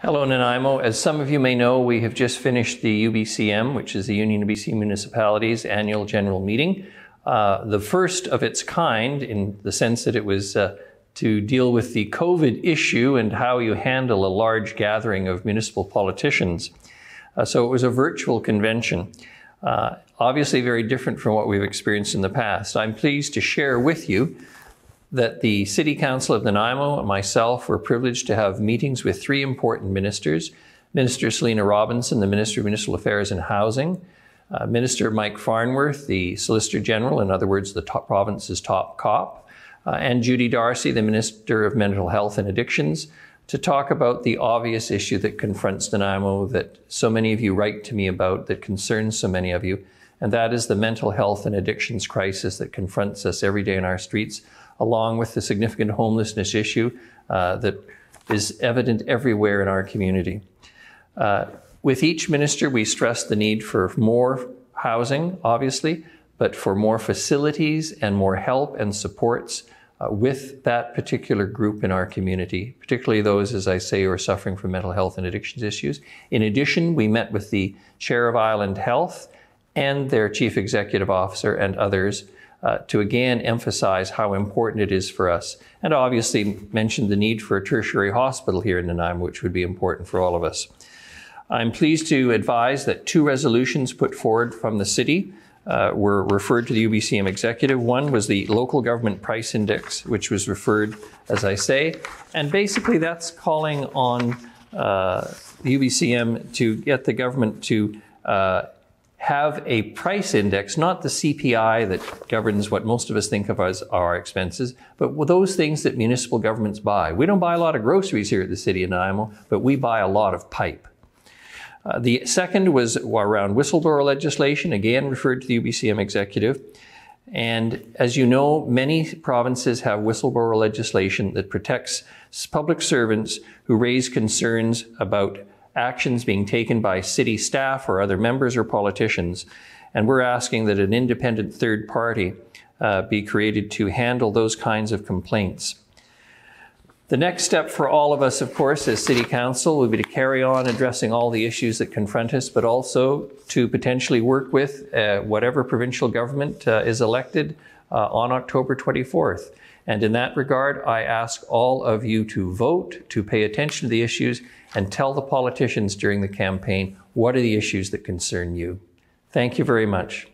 Hello, Nanaimo. As some of you may know, we have just finished the UBCM, which is the Union of BC Municipalities annual general meeting. Uh, the first of its kind in the sense that it was uh, to deal with the COVID issue and how you handle a large gathering of municipal politicians. Uh, so it was a virtual convention. Uh, obviously, very different from what we've experienced in the past. I'm pleased to share with you that the City Council of Nanaimo and myself were privileged to have meetings with three important ministers. Minister Selina Robinson, the Minister of Municipal Affairs and Housing, uh, Minister Mike Farnworth, the Solicitor General, in other words, the top province's top cop, uh, and Judy Darcy, the Minister of Mental Health and Addictions, to talk about the obvious issue that confronts Nanaimo that so many of you write to me about, that concerns so many of you, and that is the mental health and addictions crisis that confronts us every day in our streets along with the significant homelessness issue uh, that is evident everywhere in our community. Uh, with each minister, we stress the need for more housing, obviously, but for more facilities and more help and supports uh, with that particular group in our community, particularly those, as I say, who are suffering from mental health and addictions issues. In addition, we met with the chair of Island Health and their chief executive officer and others uh, to again emphasize how important it is for us, and obviously mention the need for a tertiary hospital here in Nanaimo, which would be important for all of us. I'm pleased to advise that two resolutions put forward from the city uh, were referred to the UBCM executive. One was the local government price index, which was referred, as I say, and basically that's calling on uh, UBCM to get the government to uh, have a price index, not the CPI that governs what most of us think of as our expenses, but those things that municipal governments buy. We don't buy a lot of groceries here at the City of Nanaimo, but we buy a lot of pipe. Uh, the second was around whistleblower legislation, again referred to the UBCM executive. And as you know, many provinces have whistleblower legislation that protects public servants who raise concerns about actions being taken by city staff or other members or politicians. And we're asking that an independent third party uh, be created to handle those kinds of complaints. The next step for all of us, of course, as City Council would be to carry on addressing all the issues that confront us, but also to potentially work with uh, whatever provincial government uh, is elected uh, on October 24th. And in that regard, I ask all of you to vote, to pay attention to the issues, and tell the politicians during the campaign what are the issues that concern you. Thank you very much.